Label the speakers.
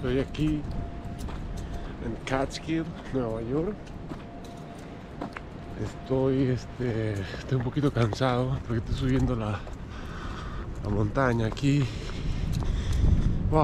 Speaker 1: Estoy aquí en Catskill, Nueva York. Estoy, este, estoy un poquito cansado porque estoy subiendo la, la montaña aquí. Wow.